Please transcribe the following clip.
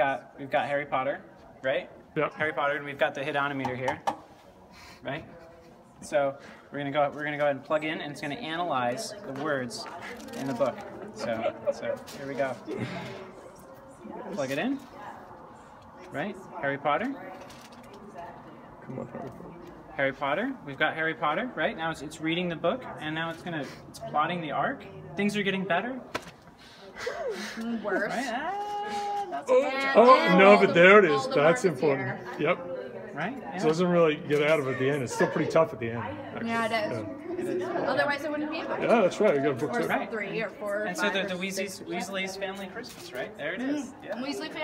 got we've got Harry Potter, right? Yep. Harry Potter, and we've got the hedonometer here, right? So we're gonna go we're gonna go ahead and plug in, and it's gonna analyze the words in the book. So so here we go. Plug it in, right? Harry Potter. Come on, Harry Potter. Harry Potter. We've got Harry Potter, right? Now it's, it's reading the book, and now it's gonna it's plotting the arc. Things are getting better, Worse. right? Ah, that's oh, oh, And Oh, no, but there it is. That's important. Yep. right. Yeah. So it doesn't really get out of it at the end. It's still pretty tough at the end. actually. Yeah, it is. Otherwise, it wouldn't be a book. Yeah, that's right. We got a book Or too. Right. three or four or And so the, the. Weasley's, Weasley's family Christmas, right? There it mm-hmm. is. Yeah. Weasley family